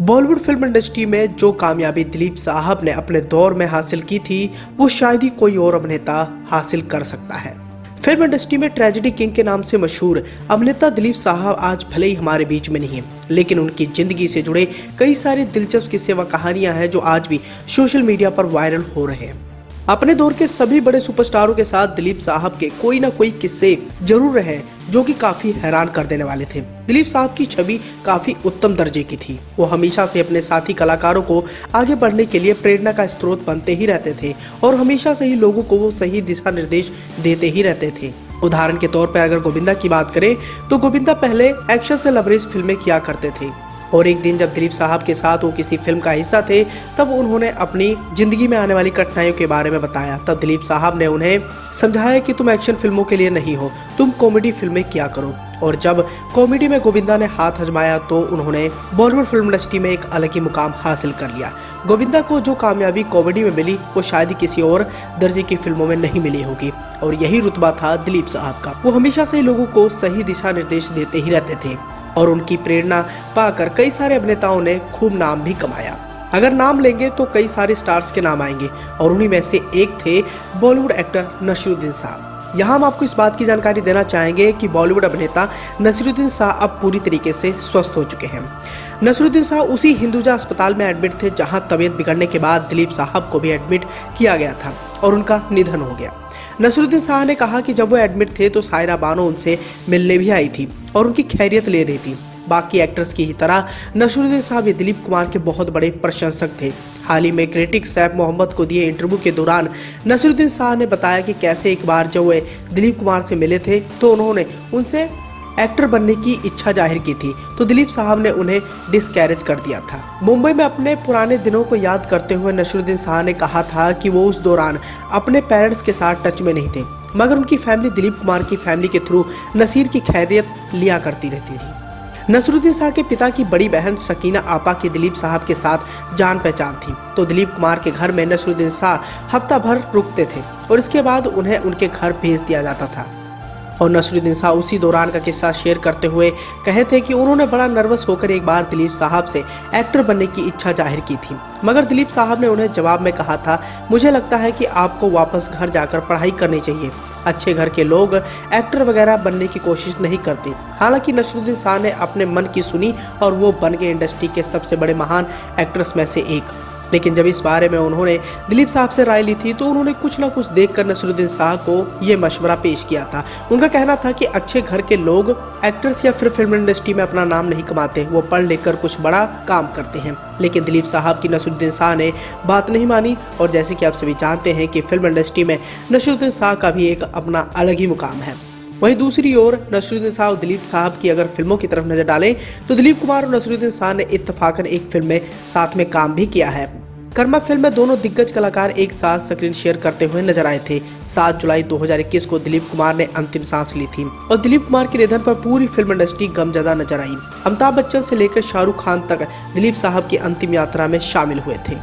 Bollywood film industry में जो कामयाबी दिलीप साहब ने अपने दौर में हासिल की थी, वो शायद ही कोई और अभिनेता हासिल कर सकता है। फ़िल्म इंडस्ट्री में ट्रेजेडी किंग के नाम से मशहूर अभिनेता दिलीप साहब आज भले ही हमारे बीच में नहीं है, लेकिन उनकी ज़िंदगी से जुड़े कई सारे दिलचस्प किस्से व कहानियाँ हैं जो आज भी सोशल मीडिया पर वायरल हो रहे हैं। अपने दौर के सभी बड़े सुपरस्टारों के साथ दिलीप साहब के कोई ना कोई किस्से ज़रूर रहे जो कि काफ़ी हैरान कर देने वाले थे। दिलीप साहब की छवि काफ़ी उत्तम दर्जे की थी। वो हमेशा से अपने साथी कलाकारों को आगे बढ़ने के लिए प्रेरणा का स्रोत बनते ही रहते थे और हमेशा से ही लोगों को वो सही दिशा निर्देश देते ही रहते थे। उदाहरण के तौर पर अगर गोविंदा की बात करें तो गोविंदा पहले एक्शन से लवरेज फ़िल्में किया करते थे। और एक दिन जब दिलीप साहब के साथ वो किसी फ़िल्म का हिस्सा थे, तब उन्होंने अपनी ज़िंदगी में आने वाली कठिनाइयों के बारे में बताया। तब दिलीप साहब ने उन्हें समझाया कि तुम एक्शन फ़िल्मों के लिए नहीं हो, तुम कॉमेडी फ़िल्में क्या करो। और जब कॉमेडी में गोविंदा ने हाथ हजमाया तो उन्होंने बॉलीवुड फ़िल्म इंडस्ट्री में एक अलग ही मुकाम हासिल कर लिया। गोविंदा को जो कामयाबी कॉमेडी में मिली, वो शायद किसी और दर्जे की फ़िल्मों में नहीं मिली होगी। और यही रुतबा था दिलीप साहब का। वो हमेशा से लोगों को सही दिशा निर्देश देते ही रहते थे। और उनकी प्रेरणा पाकर कई सारे अभिनेताओं ने खूब नाम भी कमाया। अगर नाम लेंगे तो कई सारे स्टार्स के नाम आएँगे और उन्हीं में से एक थे बॉलीवुड एक्टर नसीरुद्दीन साहब यहाँ हम आपको इस बात की जानकारी देना चाहेंगे कि बॉलीवुड अभिनेता नसरुद्दीन शाह अब पूरी तरीके से स्वस्थ हो चुके हैं। नसरुद्दीन शाह उसी हिंदुजा अस्पताल में एडमिट थे जहाँ तबीयत बिगड़ने के बाद दिलीप साहब को भी एडमिट किया गया था। और उनका निधन हो गया। नसरुद्दीन शाह ने कहा कि जब वो एडमिट थे तो सायरा बानो उनसे मिलने भी आई थी और उनकी खैरियत ले रही थी। बाकी एक्टर्स की ही तरह नसरुद्दीन साहब ये दिलीप कुमार के बहुत बड़े प्रशंसक थे। हाल ही में क्रिटिक सैफ मोहम्मद को दिए इंटरव्यू के दौरान नसरुद्दीन शाह ने बताया कि कैसे एक बार जब वे दिलीप कुमार से मिले थे तो उन्होंने उनसे एक्टर बनने की इच्छा ज़ाहिर की थी तो दिलीप साहब ने उन्हें डिसकैरेज कर दिया था। मुंबई में अपने पुराने दिनों को याद करते हुए नशरुद्दीन शाह ने कहा था कि वो उस दौरान अपने पेरेंट्स के साथ टच में नहीं थे, मगर उनकी फैमिली दिलीप कुमार की फैमिली के थ्रू नसीर की खैरियत लिया करती रहती थी। नसरुद्दीन शाह के पिता की बड़ी बहन सकीना आपा की दिलीप साहब के साथ जान पहचान थी तो दिलीप कुमार के घर में नसरुद्दीन शाह हफ़्ता भर रुकते थे और इसके बाद उन्हें उनके घर भेज दिया जाता था। और नसरुद्दीन शाह उसी दौरान का किस्सा शेयर करते हुए कहे थे कि उन्होंने बड़ा नर्वस होकर एक बार दिलीप साहब से एक्टर बनने की इच्छा ज़ाहिर की थी। मगर दिलीप साहब ने उन्हें जवाब में कहा था, मुझे लगता है कि आपको वापस घर जाकर पढ़ाई करनी चाहिए। अच्छे घर के लोग एक्टर वगैरह बनने की कोशिश नहीं करते। हालाँकि नसरुद्दीन शाह ने अपने मन की सुनी और वो बन गए इंडस्ट्री के सबसे बड़े महान एक्ट्रेस में से एक। लेकिन जब इस बारे में उन्होंने दिलीप साहब से राय ली थी तो उन्होंने कुछ ना कुछ देखकर नसरुद्दीन शाह को ये मशवरा पेश किया था। उनका कहना था कि अच्छे घर के लोग एक्टर्स या फिर फ़िल्म इंडस्ट्री में अपना नाम नहीं कमाते, वो पढ़ लिख कर कुछ बड़ा काम करते हैं। लेकिन दिलीप साहब की नसरुद्दीन शाह ने बात नहीं मानी, और जैसे कि आप सभी जानते हैं कि फ़िल्म इंडस्ट्री में नसरुद्दीन शाह का भी एक अपना अलग ही मुकाम है। वहीं दूसरी ओर नसरुद्दीन शाह और दिलीप साहब की अगर फ़िल्मों की तरफ़ नज़र डालें तो दिलीप कुमार और नसरुद्दीन शाह ने इत्तेफाकन एक फ़िल्म में साथ में काम भी किया है। कर्मा फ़िल्म में दोनों दिग्गज कलाकार एक साथ स्क्रीन शेयर करते हुए नज़र आए थे। 7 जुलाई 2021 को दिलीप कुमार ने अंतिम सांस ली थी और दिलीप कुमार के निधन पर पूरी फ़िल्म इंडस्ट्री गमजदा नज़र आई। अमिताभ बच्चन से लेकर शाहरुख खान तक दिलीप साहब की अंतिम यात्रा में शामिल हुए थे।